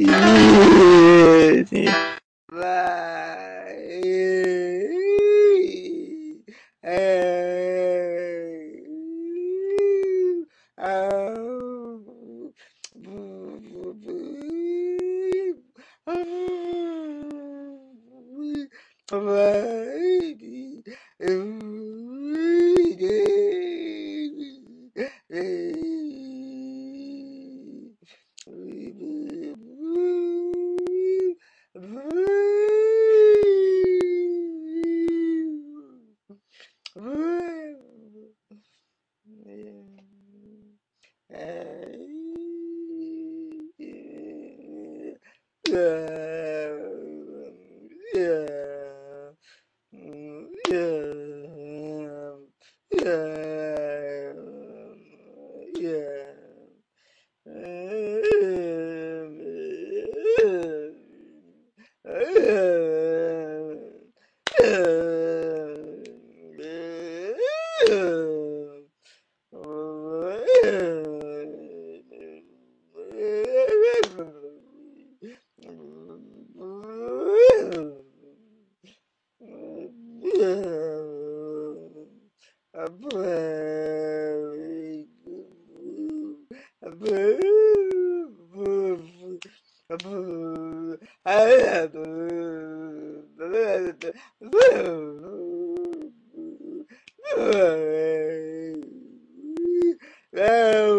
你喂 Yeah. Oh.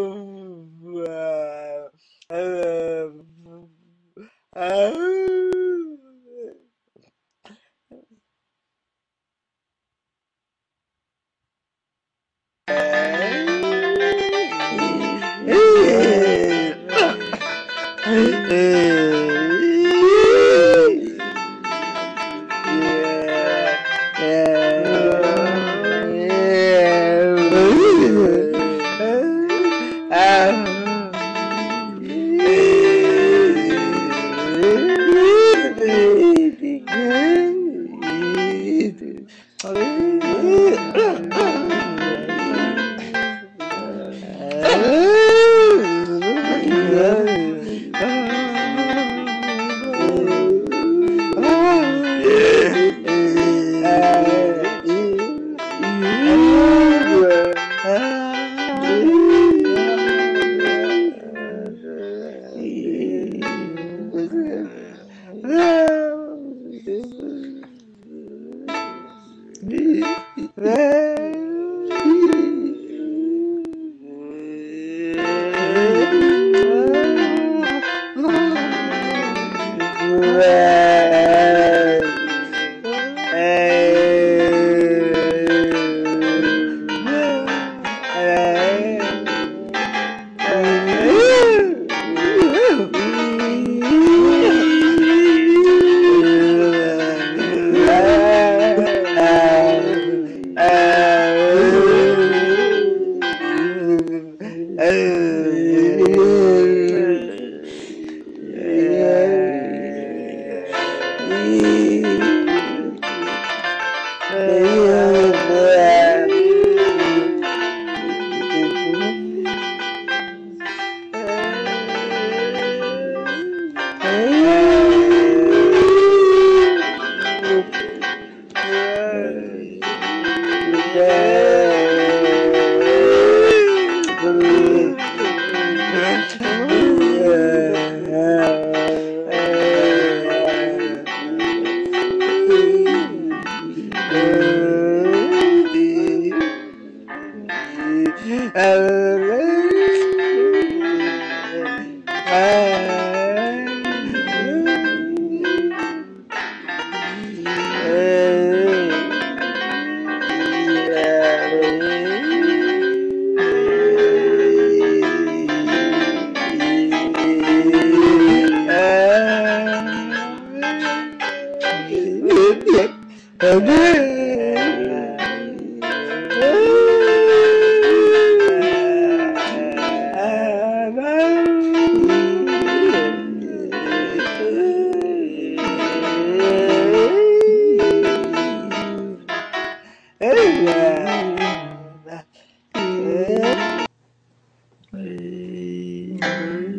Oh,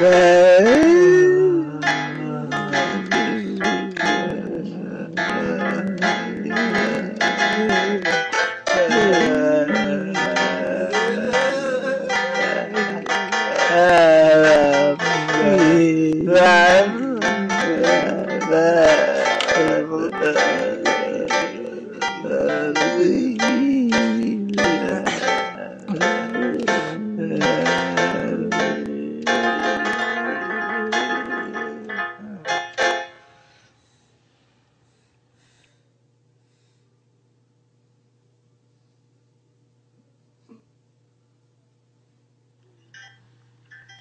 Yeah.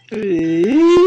E...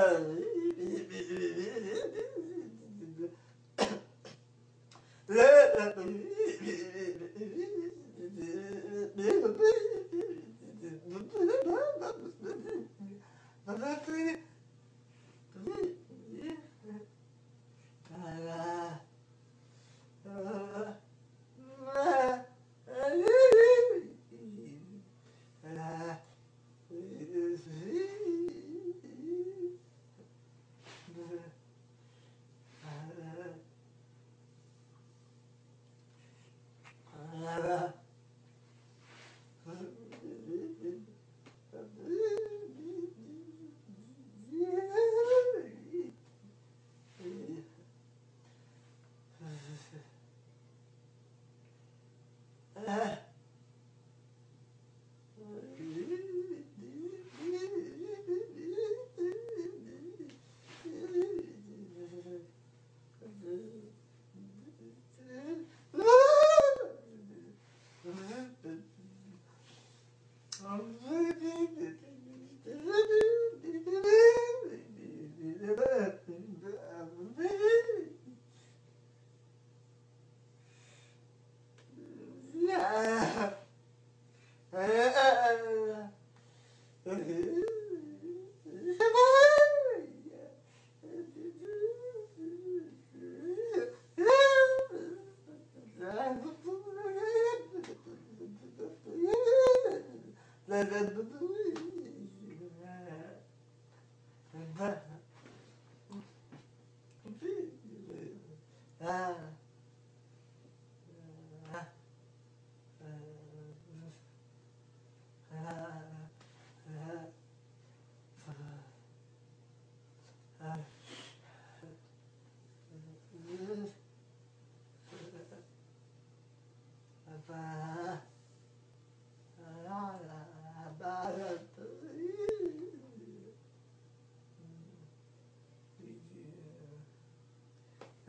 the,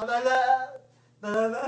Yeah.